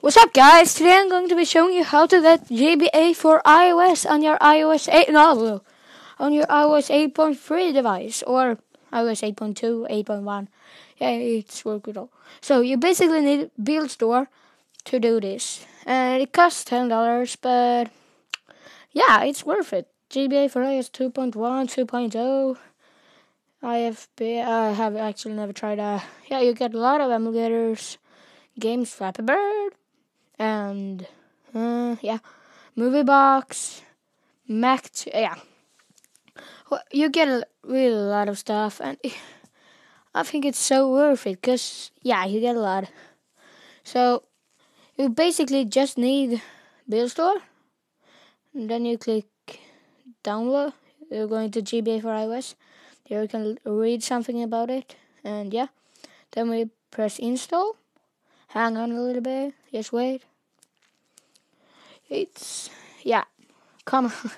What's up guys? Today I'm going to be showing you how to get GBA for iOS on your iOS 8 no, on your iOS 8.3 device or iOS 8.2, 8.1. Yeah, it's work with all. So you basically need Build Store to do this. And it costs ten dollars, but yeah, it's worth it. GBA for iOS 2.1, 2.0. I have I have actually never tried that. Yeah, you get a lot of emulators, games Flappy Bird, and uh, yeah, Movie Box, Mac. T- yeah, well, you get a really lot of stuff, and I think it's so worth it because yeah, you get a lot. So you basically just need Build Store, and then you click download. You're going to GBA for iOS. There you can read something about it, and yeah, then we press install. Hang on a little bit. Just wait. It's yeah. Come on.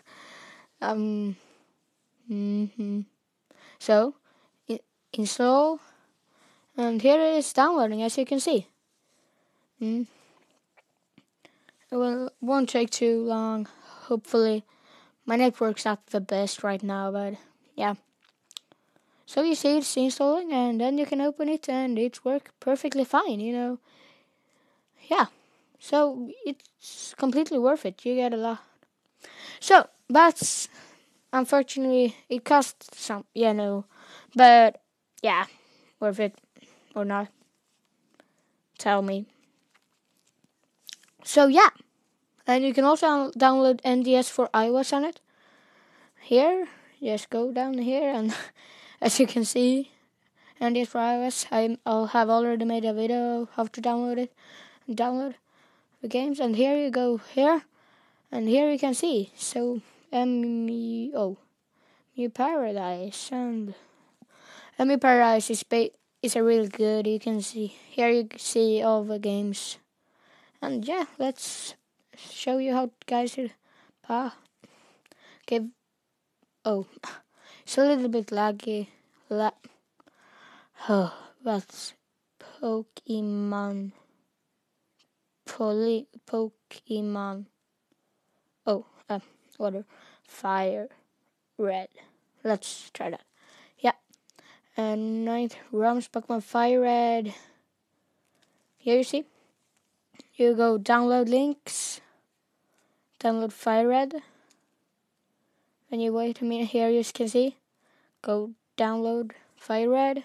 um. Mm-hmm. So, install, and here it is downloading, as you can see. Mm. It will, won't take too long, hopefully. My network's not the best right now, but yeah. So you see it's installing, and then you can open it, and it work perfectly fine, you know. Yeah. So it's completely worth it. You get a lot. So that's unfortunately it costs some, you know, but yeah, worth it or not. Tell me. So yeah, and you can also download NDS for iOS on it. Here, just go down here, and as you can see, NDS for iOS. I I'll have already made a video how to download it, download the games, and here you go here, and here you can see. So MU oh, Emuparadise and Emuparadise is ba- is a really good. You can see here you see all the games, and yeah, let's show you how guys do. Ah, okay. Oh, it's a little bit laggy. La- oh, that's Pokemon. Poly Pokemon. Oh, uh, water, fire, red. Let's try that. Yeah. And ninth ROMs Pokemon Fire Red. Here you see. You go download links. Download Fire Red. And you wait a minute here you can see. Go download Fire Red.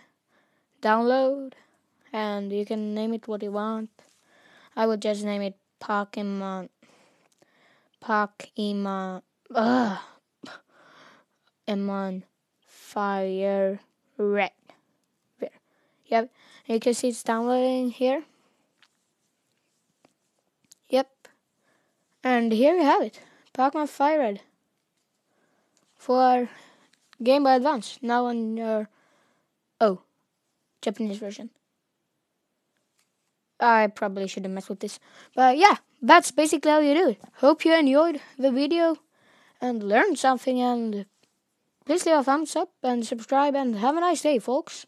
Download. And you can name it what you want. I would just name it Pokemon. Pokemon. Ugh. Pokemon Fire Red. Yep. You can see it's downloading here. Yep. And here you have it. Pokemon Fire Red. For Game Boy Advance. Now on your oh Japanese version. I probably shouldn't mess with this. But yeah, that's basically how you do it. Hope you enjoyed the video and learned something and please leave a thumbs up and subscribe and have a nice day folks.